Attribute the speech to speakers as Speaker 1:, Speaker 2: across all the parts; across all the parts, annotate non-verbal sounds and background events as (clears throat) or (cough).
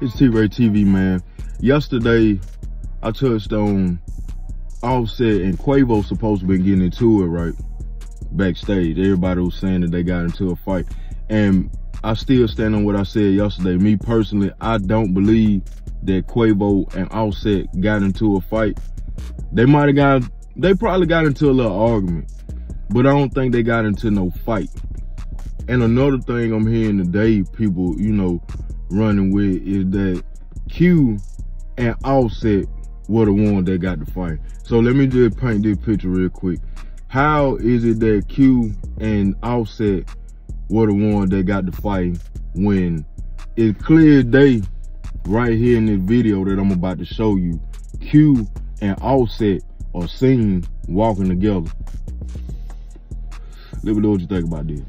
Speaker 1: It's T-Rae TV, man. Yesterday, I touched on Offset and Quavo supposed to be getting into it, right? Backstage. Everybody was saying that they got into a fight. And I still stand on what I said yesterday. Me personally, I don't believe that Quavo and Offset got into a fight. They might have got, they probably got into a little argument, but I don't think they got into no fight. And another thing I'm hearing today, people, you know, running with is that Q and Offset were the one that got the fight. So let me just paint this picture real quick. How is it that Q and Offset were the one that got the fight when it's clear day right here in this video that I'm about to show you, Q and Offset are seen walking together. Let me know what you think about this.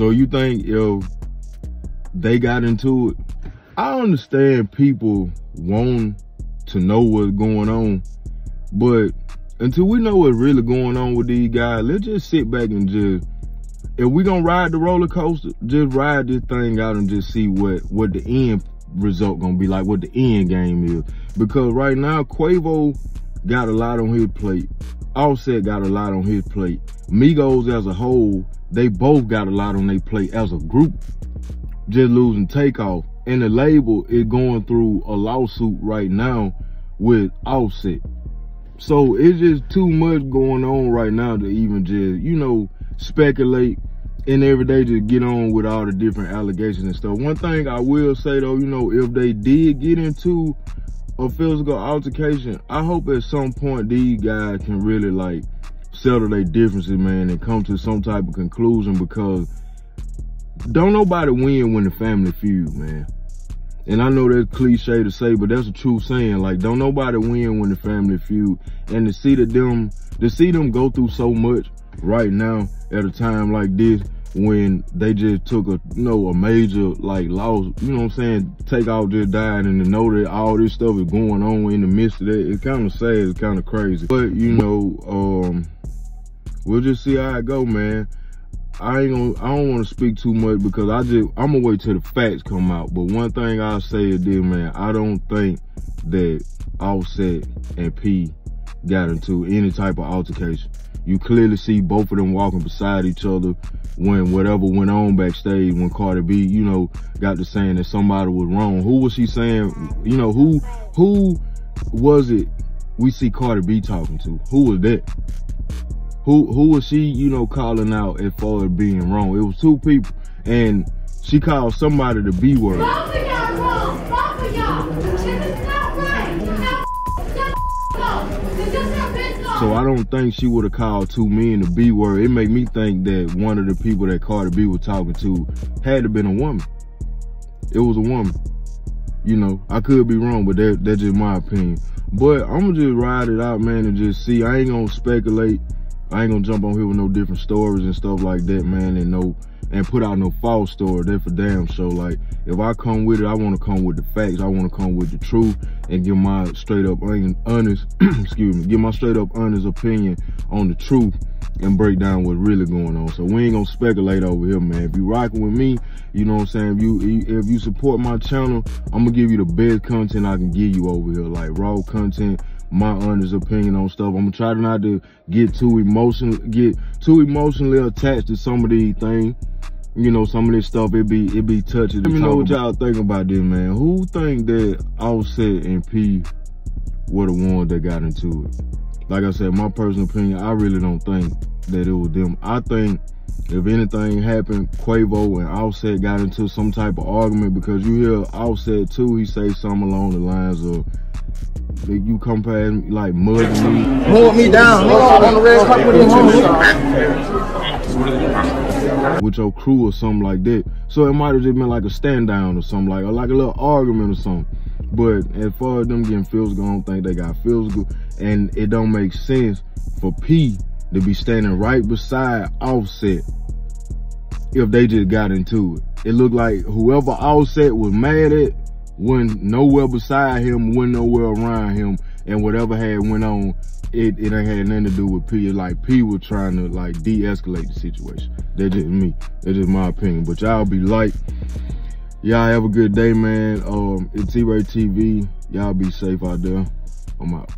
Speaker 1: So you think if they got into it, I understand people want to know what's going on, but until we know what's really going on with these guys, let's just sit back and just, if we gonna ride the roller coaster, just ride this thing out and just see what, what the end result gonna be like, what the end game is. Because right now, Quavo got a lot on his plate. Offset got a lot on his plate. Migos as a whole, they both got a lot on their plate as a group. Just losing Takeoff. And the label is going through a lawsuit right now with Offset. So it's just too much going on right now to even just, you know, speculate and every day just get on with all the different allegations and stuff. One thing I will say though, you know, if they did get into a physical altercation, I hope at some point these guys can really like settle their differences, man, and come to some type of conclusion because don't nobody win when the family feud, man. And I know that's cliche to say, but that's a true saying. Like, don't nobody win when the family feud. And to see that them, to see them go through so much right now at a time like this, when they just took a, you know, a major, like, loss, you know what I'm saying? Takeoff just died and to know that all this stuff is going on in the midst of that, it's kind of sad, it's kind of crazy. But, you know, um, we'll just see how it go, man. I ain't gonna, I don't want to speak too much because I just, I'm gonna wait till the facts come out. But one thing I'll say is this, man, I don't think that Offset and P got into any type of altercation. You clearly see both of them walking beside each other when whatever went on backstage when Cardi B, you know, got to saying that somebody was wrong. Who was she saying, you know, who, who was it we see Cardi B talking to? Who was that? who who was she, you know, calling out as far as being wrong? It was two people, and she called somebody the B word. So I don't think she would have called two men the B word. It made me think that one of the people that Cardi B was talking to had to been a woman. It was a woman. You know, I could be wrong, but that, that's just my opinion. But I'm gonna just ride it out, man, and just see. I ain't gonna speculate. I ain't gonna jump on here with no different stories and stuff like that, man, and no and put out no false story. That for damn sure. Like if I come with it, I want to come with the facts. I want to come with the truth and give my straight up honest, (clears throat) excuse me, give my straight up honest opinion on the truth and break down what's really going on. So we ain't gonna speculate over here, man. If you rocking with me, you know what I'm saying. If you if you support my channel, I'm gonna give you the best content I can give you over here, like raw content my honest opinion on stuff. I'm gonna try not to get too emotional, get too emotionally attached to some of these things. You know, some of this stuff it be it be touching. Let me know what y'all think about this, man. Who think that Offset and P were the ones that got into it? Like I said, my personal opinion, I really don't think that it was them. I think if anything happened, Quavo and Offset got into some type of argument because you hear Offset too, he say something along the lines of that you come past me like mugging me.
Speaker 2: Hold me down, nigga. On the red carpet with
Speaker 1: With your crew or something like that. So it might have just been like a stand down or something, like or like a little argument or something. But as far as them getting physical, I don't think they got physical. And it don't make sense for P to be standing right beside Offset if they just got into it. It looked like whoever Offset was mad at wasn't nowhere beside him, wasn't nowhere around him, and whatever had went on, it, it ain't had nothing to do with P. Like P was trying to like de-escalate the situation. That's just me. That's just my opinion. But y'all be like, y'all have a good day, man. Um, it's T-Rae TV. Y'all be safe out there. I'm out.